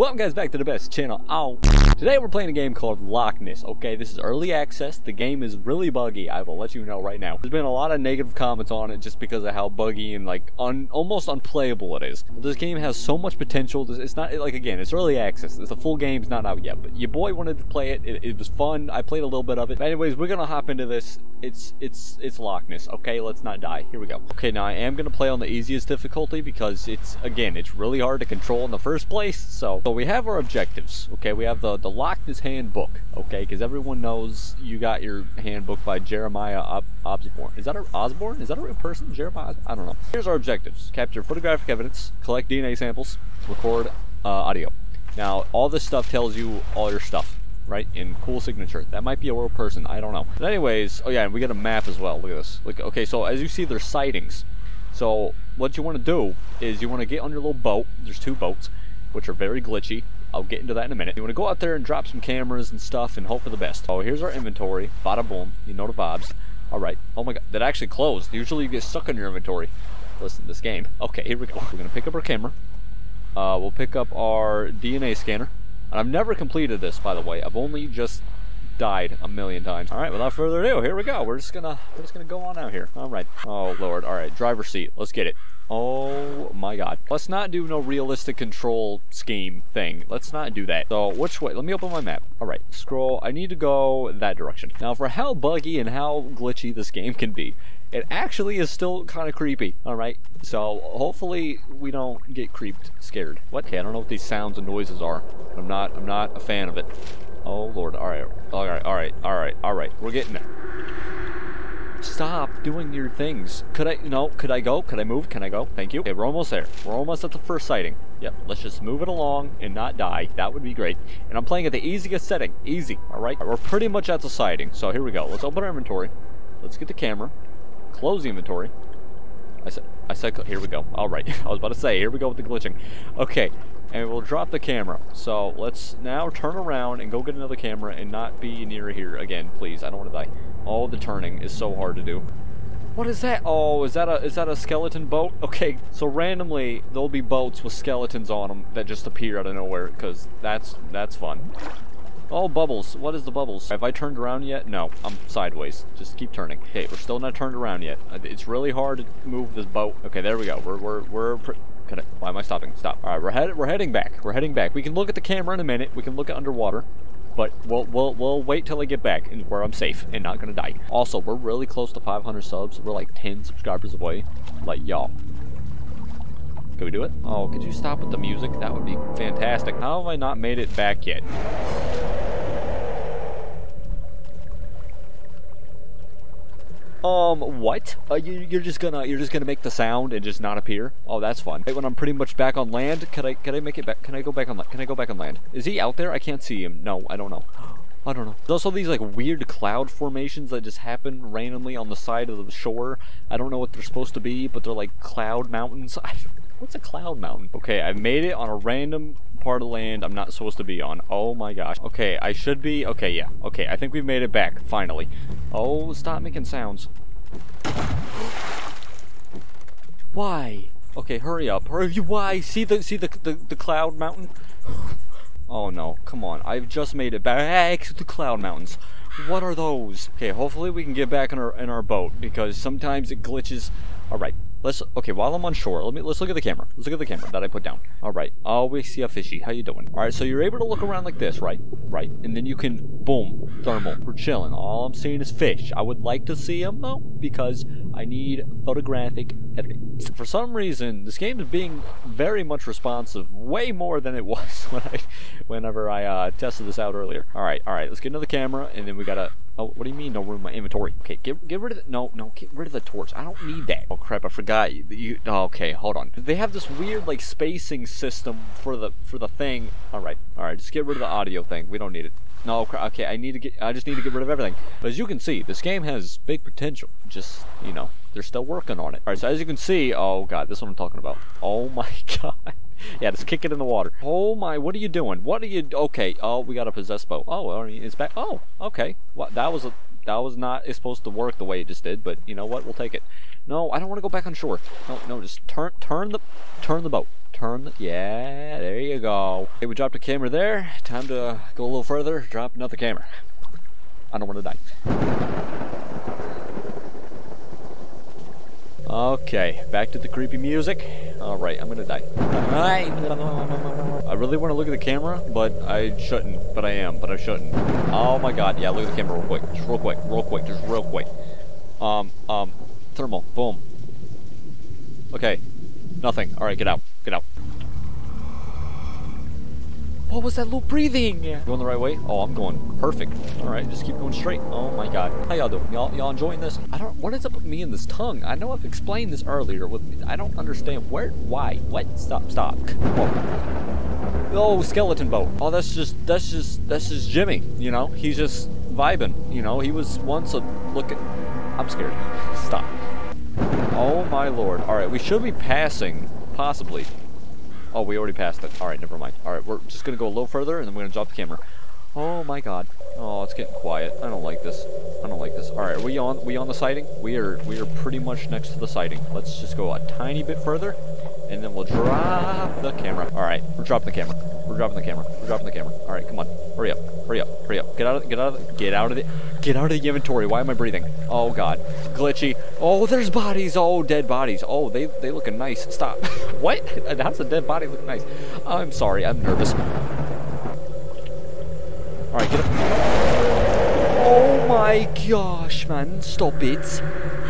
Welcome guys back to the best channel Oh, Today we're playing a game called Loch Ness, okay? This is early access. The game is really buggy, I will let you know right now. There's been a lot of negative comments on it just because of how buggy and like un almost unplayable it is. This game has so much potential. It's not, like again, it's early access. It's the full game's not out yet, but your boy wanted to play it. It, it was fun. I played a little bit of it. But anyways, we're gonna hop into this. It's, it's, it's Loch Ness, okay? Let's not die. Here we go. Okay, now I am gonna play on the easiest difficulty because it's, again, it's really hard to control in the first place. So, we have our objectives, okay? We have the, the Loch Ness handbook, okay? Because everyone knows you got your handbook by Jeremiah Ob Osborne. Is that a Osborne? Is that a real person? Jeremiah? I don't know. Here's our objectives. Capture photographic evidence, collect DNA samples, record uh, audio. Now, all this stuff tells you all your stuff, right? In cool signature. That might be a real person. I don't know. But anyways, oh yeah, and we get a map as well. Look at this. Look, okay, so as you see, there's sightings. So what you want to do is you want to get on your little boat. There's two boats, which are very glitchy. I'll get into that in a minute. You want to go out there and drop some cameras and stuff and hope for the best. Oh, here's our inventory. Bada boom. You know the vibes. All right. Oh my god, that actually closed. Usually you get stuck in your inventory. Listen, to this game. Okay, here we go. We're gonna pick up our camera. Uh, we'll pick up our DNA scanner. And I've never completed this, by the way. I've only just died a million times. All right, without further ado, here we go. We're just gonna we're just gonna go on out here. All right. Oh lord. All right, driver seat. Let's get it. Oh my god. Let's not do no realistic control scheme thing. Let's not do that. So which way? Let me open my map. Alright, scroll. I need to go that direction. Now for how buggy and how glitchy this game can be, it actually is still kind of creepy. Alright, so hopefully we don't get creeped, scared. What? Okay, I don't know what these sounds and noises are. I'm not, I'm not a fan of it. Oh lord, alright, alright, alright, alright, alright. We're getting there stop doing your things. Could I, no, could I go? Could I move? Can I go? Thank you. Okay, we're almost there. We're almost at the first sighting. Yep, let's just move it along and not die. That would be great. And I'm playing at the easiest setting. Easy, all right? We're pretty much at the sighting. So here we go. Let's open our inventory. Let's get the camera. Close the inventory. I said, I said, here we go. All right. I was about to say, here we go with the glitching. Okay, and we'll drop the camera. So let's now turn around and go get another camera and not be near here again, please. I don't want to die. All the turning is so hard to do. What is that? Oh, is that a is that a skeleton boat? Okay, so randomly there'll be boats with skeletons on them that just appear out of nowhere because that's that's fun. Oh, bubbles. What is the bubbles? Have I turned around yet? No, I'm sideways. Just keep turning. Okay, we're still not turned around yet. Uh, it's really hard to move this boat. Okay, there we go. We're we're we're I, why am I stopping? Stop. All right, we're headed. We're heading back. We're heading back. We can look at the camera in a minute. We can look at underwater, but we'll we'll we'll wait till I get back and where I'm safe and not gonna die. Also, we're really close to 500 subs. We're like 10 subscribers away. Like y'all. Can we do it? Oh, could you stop with the music? That would be fantastic. How have I not made it back yet? Um, what? Uh, you, you're just gonna you're just gonna make the sound and just not appear? Oh, that's fun. Right when I'm pretty much back on land, can I can I make it back? Can I go back on land? Can I go back on land? Is he out there? I can't see him. No, I don't know. I don't know. There's also these like weird cloud formations that just happen randomly on the side of the shore. I don't know what they're supposed to be, but they're like cloud mountains. What's a cloud mountain? Okay, I made it on a random part of land I'm not supposed to be on. Oh my gosh. Okay, I should be... Okay, yeah. Okay, I think we've made it back, finally. Oh, stop making sounds. Why? Okay, hurry up. Hurry, why? See the see the, the, the cloud mountain? Oh no, come on. I've just made it back to the cloud mountains. What are those? Okay, hopefully we can get back in our in our boat because sometimes it glitches. All right, Let's okay. While I'm on shore, let me let's look at the camera. Let's look at the camera that I put down. All right. Oh, we see a fishy. How you doing? All right. So you're able to look around like this, right? Right. And then you can boom thermal. We're chilling. All I'm seeing is fish. I would like to see them though because I need photographic editing. For some reason, this game is being very much responsive, way more than it was when I, whenever I uh, tested this out earlier. All right. All right. Let's get another camera, and then we gotta Oh, what do you mean no room in my inventory? Okay, get get rid of the, no no get rid of the torch. I don't need that. Oh crap! I forgot. You, oh, okay, hold on. They have this weird like spacing system for the for the thing. All right, all right. Just get rid of the audio thing. We don't need it. No, okay. I need to get. I just need to get rid of everything. But as you can see, this game has big potential. Just you know, they're still working on it. All right. So as you can see, oh god, this is what I'm talking about. Oh my god. yeah, just kick it in the water. Oh my, what are you doing? What are you? Okay. Oh, we got a possessed boat. Oh, it's back. Oh, okay. What? That was a. That was not supposed to work the way it just did, but you know what? We'll take it. No, I don't want to go back on shore. No, no, just turn, turn the, turn the boat turn the, yeah, there you go. Okay, we dropped a camera there. Time to go a little further, drop another camera. I don't want to die. Okay, back to the creepy music. Alright, I'm gonna die. I really want to look at the camera, but I shouldn't. But I am, but I shouldn't. Oh my god, yeah, look at the camera real quick. Just real quick, real quick, just real quick. Um, um, thermal, boom. Okay, nothing. Alright, get out, get out. What was that little breathing? Going the right way? Oh, I'm going perfect. All right, just keep going straight. Oh my God. How y'all doing? Y'all, y'all enjoying this? I don't, what is up with me and this tongue? I know I've explained this earlier with, I don't understand where, why, what? Stop, stop. Whoa. Oh, skeleton boat. Oh, that's just, that's just, that's just Jimmy, you know? He's just vibing, you know? He was once a, look at, I'm scared. Stop. Oh my lord. All right, we should be passing, possibly, Oh, we already passed it. Alright, never mind. Alright, we're just gonna go a little further and then we're gonna drop the camera. Oh my god. Oh, it's getting quiet. I don't like this. I don't like this. Alright, we on we on the sighting? We are we are pretty much next to the sighting. Let's just go a tiny bit further and then we'll drop the camera. Alright, we're dropping the camera. We're dropping the camera. We're dropping the camera. Alright, come on. Hurry up. Hurry up. Hurry up. Get out of get out of the, get out of the get out of the inventory. Why am I breathing? Oh god. Glitchy. Oh, there's bodies. Oh, dead bodies. Oh, they they looking nice. Stop. what? How's a dead body look nice? I'm sorry. I'm nervous. My gosh, man. Stop it.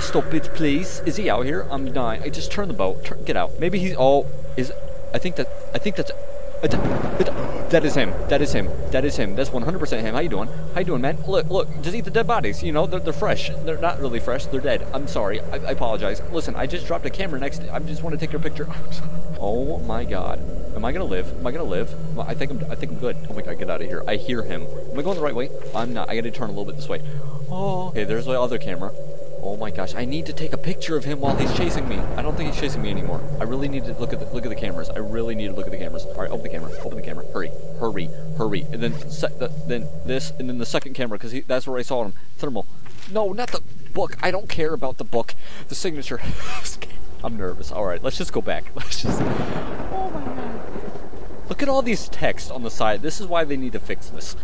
Stop it, please. Is he out here? I'm dying. I just turned the boat. Turn, get out. Maybe he's... Oh, is... I think that... I think that's... That is him. That is him. That is him. That's 100% him. How you doing? How you doing, man? Look, look. Just eat the dead bodies. You know, they're, they're fresh. They're not really fresh. They're dead. I'm sorry. I, I apologize. Listen, I just dropped a camera next. To, I just want to take your picture. oh my god. Am I gonna live? Am I gonna live? I think I'm. I think I'm good. Oh my god, get out of here! I hear him. Am I going the right way? I'm not. I gotta turn a little bit this way. Oh. Okay, there's the other camera. Oh my gosh, I need to take a picture of him while he's chasing me. I don't think he's chasing me anymore. I really need to look at the, look at the cameras. I really need to look at the cameras. All right, open the camera. Open the camera. Hurry, hurry, hurry. And then the, then this, and then the second camera because that's where I saw him. Thermal. No, not the book. I don't care about the book. The signature. I'm nervous. All right, let's just go back. Let's just. Oh my god. Look at all these text on the side. This is why they need to fix this.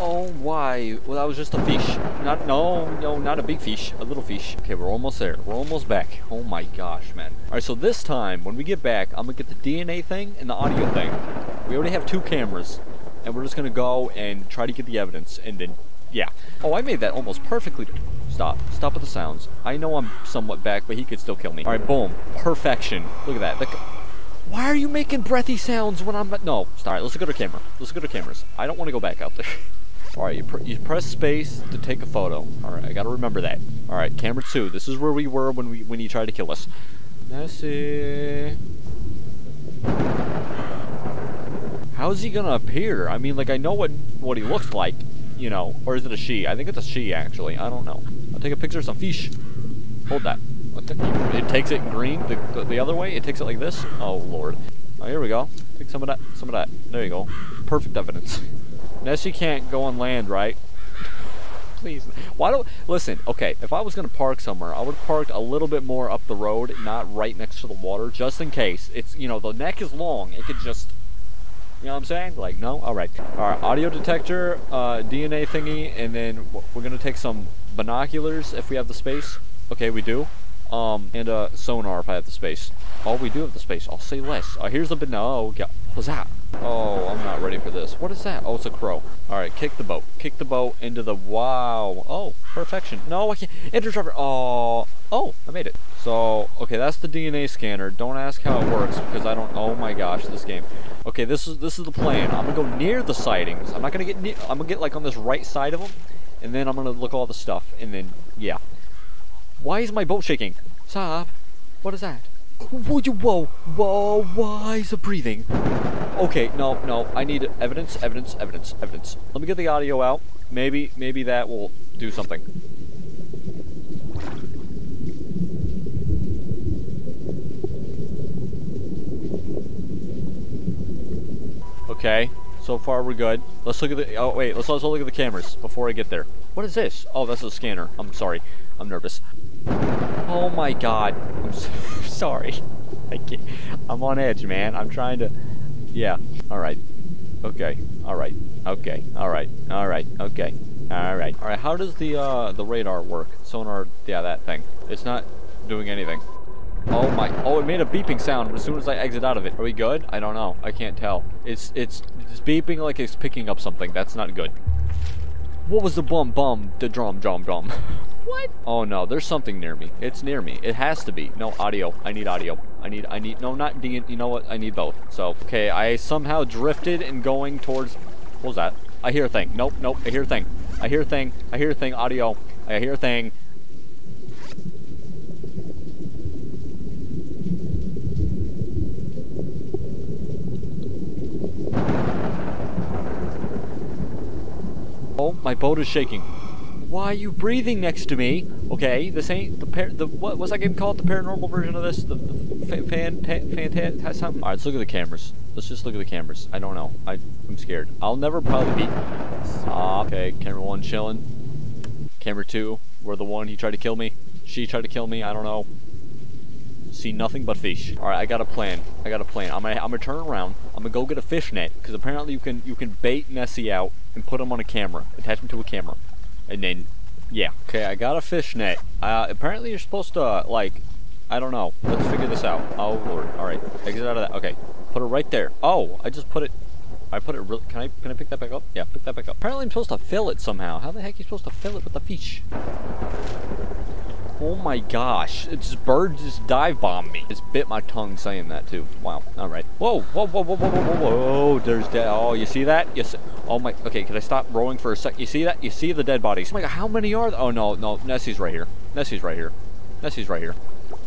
Oh, why? Well, that was just a fish. Not, no, no, not a big fish. A little fish. Okay, we're almost there. We're almost back. Oh my gosh, man. All right, so this time, when we get back, I'm gonna get the DNA thing and the audio thing. We already have two cameras, and we're just gonna go and try to get the evidence, and then, yeah. Oh, I made that almost perfectly. Stop. Stop with the sounds. I know I'm somewhat back, but he could still kill me. All right, boom. Perfection. Look at that. The why are you making breathy sounds when I'm... No, alright, let's go to camera. Let's go to cameras. I don't want to go back out there. Alright, you, pr you press space to take a photo. Alright, I gotta remember that. Alright, camera 2. This is where we were when we when you tried to kill us. Nessie. How's he gonna appear? I mean, like, I know what, what he looks like, you know. Or is it a she? I think it's a she, actually. I don't know. I'll take a picture of some fish. Hold that. It takes it green the, the, the, other way. It takes it like this. Oh lord. Oh, here we go. Take some of that. Some of that. There you go. Perfect evidence. Nessie can't go on land, right? Please. Why don't listen? Okay, if I was gonna park somewhere, I would have parked a little bit more up the road, not right next to the water, just in case. It's you know the neck is long. It could just. You know what I'm saying? Like, no? Alright. Alright, audio detector, uh, DNA thingy, and then we're gonna take some binoculars if we have the space. Okay, we do. Um, and a sonar if I have the space. Oh, we do have the space. I'll say less. Uh, here's the bin. Oh, yeah. What's that? Oh, I'm not ready for this. What is that? Oh, it's a crow. All right, kick the boat. Kick the boat into the. Wow. Oh, perfection. No, I can't. Enter driver. Oh. Oh, I made it. So, okay, that's the DNA scanner. Don't ask how it works because I don't. Oh my gosh, this game. Okay, this is this is the plan. I'm gonna go near the sightings. I'm not gonna get near. I'm gonna get like on this right side of them, and then I'm gonna look all the stuff, and then yeah. Why is my boat shaking? Stop. What is that? Whoa, whoa, whoa, why is it breathing? Okay, no, no, I need evidence, evidence, evidence, evidence. Let me get the audio out. Maybe, maybe that will do something. Okay, so far we're good. Let's look at the, oh wait, let's also look at the cameras before I get there. What is this? Oh, that's a scanner. I'm sorry. I'm nervous. Oh my god. I'm so sorry. I can't. I'm on edge, man. I'm trying to. Yeah. All right. Okay. All right. Okay. All right. All right. Okay. All right. All right. How does the uh the radar work? Sonar. Yeah, that thing. It's not doing anything. Oh my. Oh, it made a beeping sound as soon as I exit out of it. Are we good? I don't know. I can't tell. It's it's it's beeping like it's picking up something. That's not good. What was the bum bum? The drum drum drum. what? Oh no, there's something near me. It's near me. It has to be. No audio. I need audio. I need I need no not D you know what? I need both. So okay, I somehow drifted and going towards what was that? I hear a thing. Nope, nope, I hear a thing. I hear a thing. I hear a thing, audio. I hear a thing. Oh, my boat is shaking. Why are you breathing next to me? Okay, this ain't the par the what was that game called? The paranormal version of this? The, the fan fan fan something. All right, let's look at the cameras. Let's just look at the cameras. I don't know. I I'm scared. I'll never probably be. Ah, okay. Camera one chilling. Camera two, where the one he tried to kill me. She tried to kill me. I don't know. See nothing but fish. All right, I got a plan. I got a plan. I'm gonna I'm gonna turn around. I'm gonna go get a fish net because apparently you can you can bait Nessie out and put him on a camera, attach him to a camera, and then yeah. Okay, I got a fish net. Uh, apparently you're supposed to like I don't know. Let's figure this out. Oh lord. All right, exit out of that. Okay, put it right there. Oh, I just put it. I put it. Really, can I can I pick that back up? Yeah, pick that back up. Apparently I'm supposed to fill it somehow. How the heck are you supposed to fill it with the fish? Oh my gosh, this bird just dive bombed me. It's bit my tongue saying that too. Wow, all right. Whoa, whoa, whoa, whoa, whoa, whoa, whoa, there's dead. Oh, you see that? See oh my, okay, can I stop rowing for a sec? You see that? You see the dead bodies. Oh my god, how many are there? Oh no, no, Nessie's right here. Nessie's right here. Nessie's right here.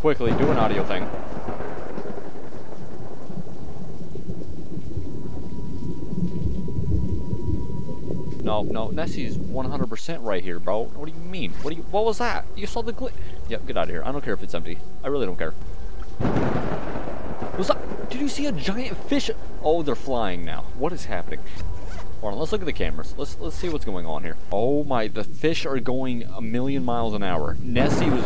Quickly, do an audio thing. No, no, Nessie's 100% right here, bro. What do you mean? What do you? What was that? You saw the glitch? Yep, get out of here. I don't care if it's empty. I really don't care. Was that? Did you see a giant fish? Oh, they're flying now. What is happening? Hold on, let's look at the cameras. Let's let's see what's going on here. Oh my, the fish are going a million miles an hour. Nessie was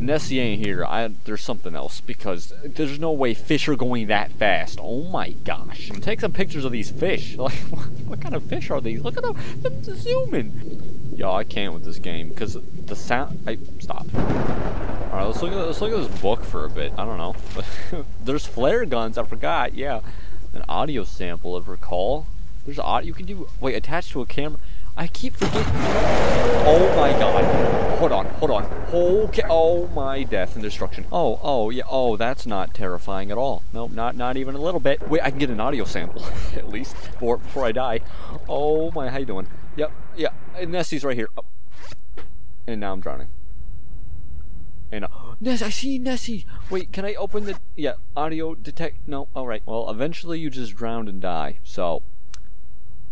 Nessie ain't here, I, there's something else because there's no way fish are going that fast. Oh my gosh. Take some pictures of these fish. Like, what, what kind of fish are these? Look at them. zooming. Yo, I can't with this game because the sound. I stop. All right, let's look at let's look at this book for a bit. I don't know. there's flare guns. I forgot. Yeah, an audio sample of recall. There's audio you can do. Wait, attached to a camera. I keep forgetting. Oh my god. Hold on, hold on. Okay. Oh my death and destruction. Oh, oh, yeah. Oh, that's not terrifying at all. Nope, not not even a little bit. Wait, I can get an audio sample at least before before I die. Oh my, how you doing? Yep, yeah. And Nessie's right here. Oh. And now I'm drowning. And uh, Ness, I see Nessie. Wait, can I open the yeah audio detect? No. All right. Well, eventually you just drown and die. So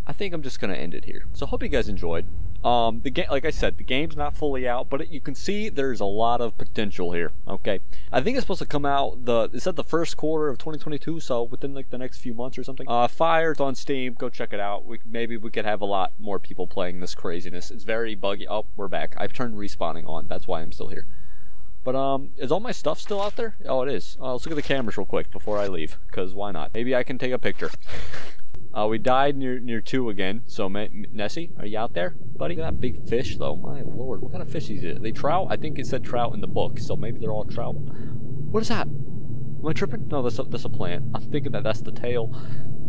I think I'm just gonna end it here. So hope you guys enjoyed. Um, the game, like I said, the game's not fully out, but it, you can see there's a lot of potential here. Okay, I think it's supposed to come out the it said the first quarter of 2022, so within like the next few months or something. Uh, Fire's on Steam. Go check it out. We maybe we could have a lot more people playing this craziness. It's very buggy. Oh, we're back. I've turned respawning on. That's why I'm still here. But um, is all my stuff still out there? Oh, it is. Uh, let's look at the cameras real quick before I leave, because why not? Maybe I can take a picture. Uh, we died near near two again. So Nessie, are you out there, buddy? Look at that big fish, though. My lord, what kind of fish is it? Are they trout? I think it said trout in the book, so maybe they're all trout. What is that? Am I tripping? No, that's a, that's a plant. I'm thinking that that's the tail.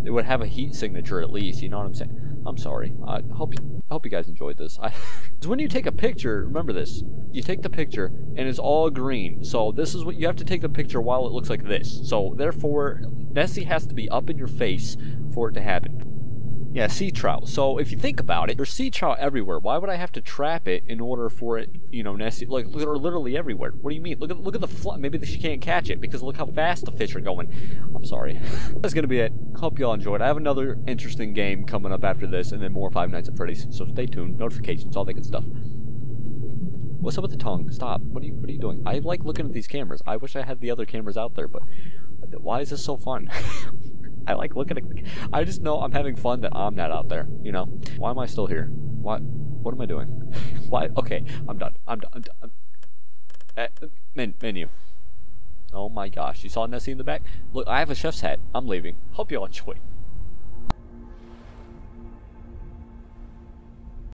It would have a heat signature at least. You know what I'm saying? I'm sorry. I hope you, I hope you guys enjoyed this. I, when you take a picture, remember this. You take the picture and it's all green. So this is what you have to take the picture while it looks like this. So therefore, Nessie has to be up in your face for it to happen. Yeah, sea trout. So if you think about it, there's sea trout everywhere. Why would I have to trap it in order for it, you know, Nessie? Like, they're literally everywhere. What do you mean? Look at look at the fly. Maybe she can't catch it because look how fast the fish are going. I'm sorry. That's gonna be it. Hope y'all enjoyed. I have another interesting game coming up after this, and then more Five Nights at Freddy's. So stay tuned. Notifications, all that good stuff. What's up with the tongue? Stop. What are you What are you doing? I like looking at these cameras. I wish I had the other cameras out there, but why is this so fun? I like looking at. I just know I'm having fun that I'm not out there. You know. Why am I still here? What? What am I doing? Why? Okay, I'm done. I'm done. I'm done. Uh, men, menu. Oh my gosh, you saw Nessie in the back? Look, I have a chef's hat. I'm leaving. Hope you all enjoyed.